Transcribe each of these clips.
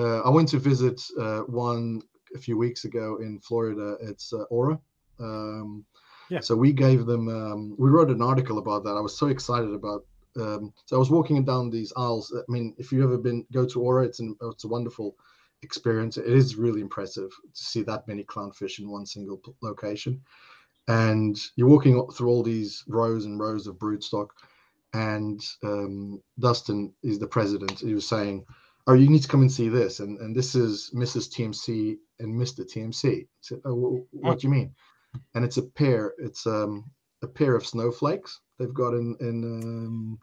uh, I went to visit uh, one a few weeks ago in Florida. It's uh, ORA. Um, Yeah. So we gave them. Um, we wrote an article about that. I was so excited about. Um, so I was walking down these aisles. I mean, if you've ever been go to ORA, it's an, it's a wonderful experience. It is really impressive to see that many clownfish in one single location. And you're walking through all these rows and rows of broodstock. And um, Dustin is the president. He was saying, "Oh, you need to come and see this." And and this is Mrs. TMC and Mr. TMC. "Oh, what do you mean?" And it's a pair. It's um, a pair of snowflakes they've got in in um,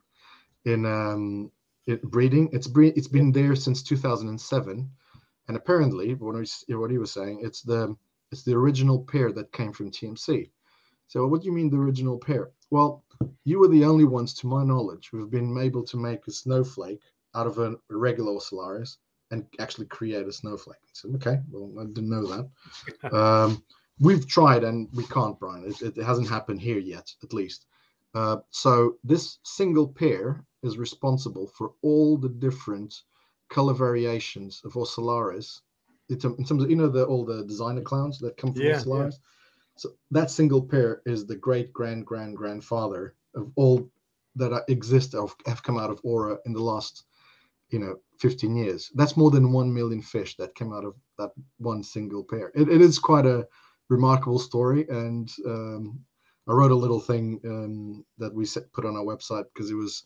in um, breeding. It's bre- it's been there since 2007, and apparently, what he, what he was saying, it's the it's the original pair that came from TMC. So, what do you mean the original pair? Well, you were the only ones, to my knowledge, who have been able to make a snowflake out of a regular Ocellaris and actually create a snowflake. So, okay, well, I didn't know that. um, we've tried and we can't, Brian. It, it hasn't happened here yet, at least. Uh, so, this single pair is responsible for all the different color variations of Ocellaris. In terms of, you know, the all the designer clowns that come from Yeah, yeah. So that single pair is the great grand grand grandfather of all that exist of have come out of ORA in the last, you know, 15 years. That's more than one million fish that came out of that one single pair. It, it is quite a remarkable story, and um, I wrote a little thing um, that we set, put on our website because it was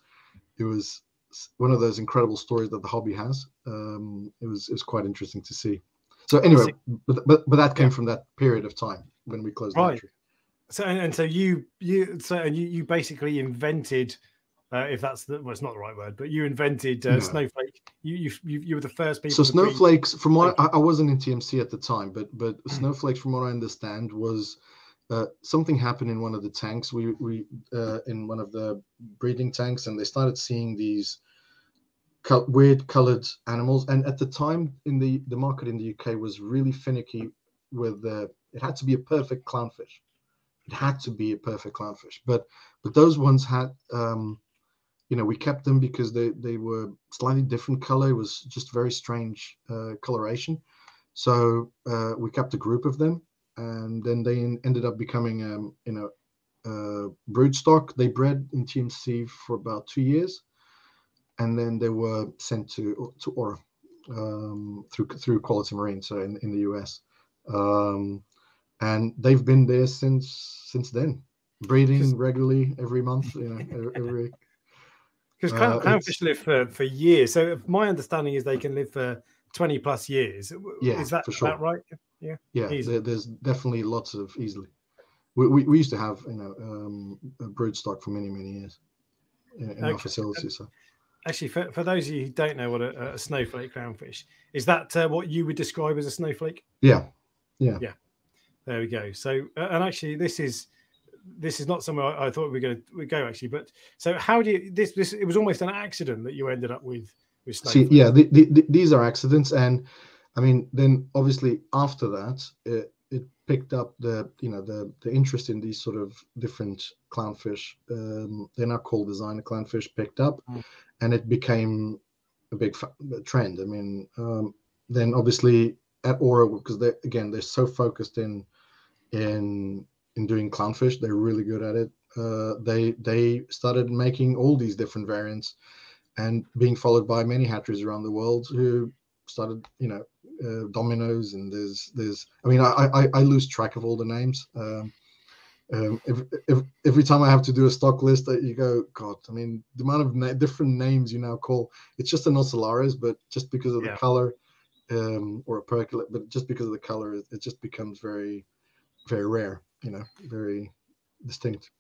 it was one of those incredible stories that the hobby has. Um, it was it was quite interesting to see. So anyway, but but, but that came from that period of time when we closed the Right. entry. So and, and so you you so and you you basically invented, uh, if that's the well, it's not the right word, but you invented uh, No. snowflake. You, you you you were the first people. So snowflakes, from what I, I wasn't in TMC at the time, but but snowflakes, from what I understand, was uh, something happened in one of the tanks. We we uh, in one of the breeding tanks, and they started seeing these co- weird colored animals. And at the time, in the the market in the UK was really finicky with the. It had to be a perfect clownfish. It had to be a perfect clownfish. But but those ones had. Um, you know, we kept them because they they were slightly different color. It was just very strange uh, coloration. So uh, we kept a group of them, and then they en- ended up becoming, um, you know, uh, broodstock. They bred in TMC for about two years, and then they were sent to to ORA um, through through Quality Marine, so in, in the US, um, and they've been there since since then, breeding regularly every month. You know, every Because Uh, clown, it's- clownfish live for, for years. So my understanding is they can live for 20 plus years. Yeah, is that sure. about right? Yeah. yeah there, there's definitely lots of easily we, we, we used to have you know um a brood stock for many many years in, in our Okay. facility so Actually, for, for those of you who don't know what a, a snowflake clownfish is, that uh, what you would describe as a snowflake? Yeah. Yeah. Yeah There we go. So, uh, and actually, this is this is not somewhere I, I thought we were going to go actually. But so, how do you this this? It was almost an accident that you ended up with with see yeah the, the, the- these are accidents and i mean then obviously after that it, it picked up the you know the the interest in these sort of different clownfish um they're now called designer clownfish picked up Mm. and it became a big fa- trend i mean um then obviously at ORA because they again they're so focused in in in doing clownfish they're really good at it uh they they started making all these different variants and being followed by many hatcheries around the world who started, you know, uh, dominoes and there's there's. I mean, I I, I lose track of all the names. Um, um, if, if, every time I have to do a stock list, that you go, God, I mean, the amount of na- different names you now call it's just an Ocellaris, but just because of Yeah. the color, um, or a percolate, but just because of the color, it, it just becomes very, very rare. You know, very distinct.